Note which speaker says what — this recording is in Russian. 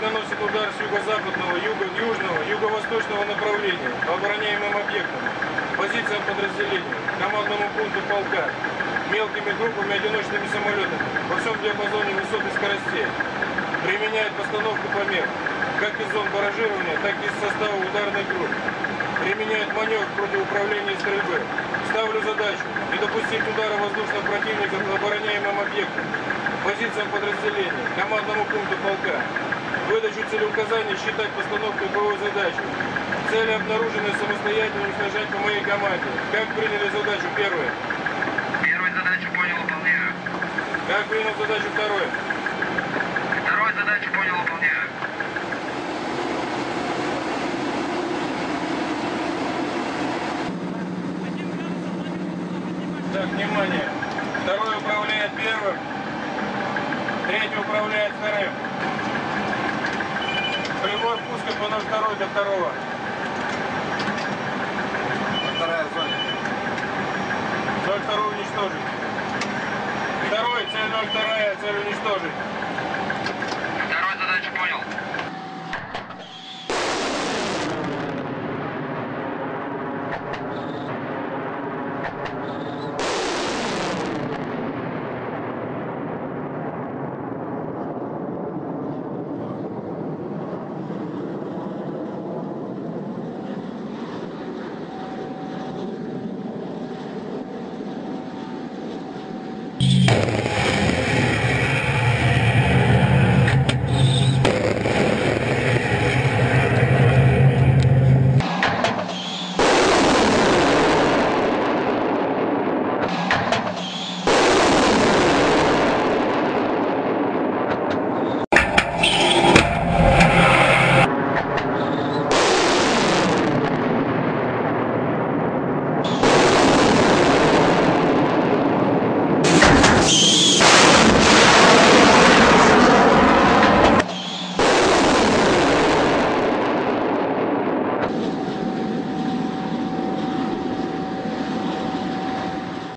Speaker 1: наносит удар с юго-западного, юго южного, юго-восточного направления по обороняемым объектам, позициям подразделений, командному пункту полка, мелкими группами одиночными самолетами во всем диапазоне высот и скоростей. Применяет постановку помех, как из зон баражирования, так и из состава ударной группы. Применяет маневр против управления стрельбы. Ставлю задачу не допустить удара воздушного противника по обороняемым объектам, позициям подразделений, командному пункту полка. Целеуказаний считать постановкой боевой задачи. Цели обнаружены самостоятельно уничтожать по моей команде. Как приняли задачу? Первое.
Speaker 2: Первую задачу понял, выполняю.
Speaker 1: Как принял задачу? Второе.
Speaker 2: Вторую задачу понял, выполняю.
Speaker 1: Так, внимание. Второй управляет первым. Третий управляет вторым. По 02 до второго.
Speaker 3: Вторая зона.
Speaker 1: 02 уничтожить. Второй, цель 02, цель уничтожить.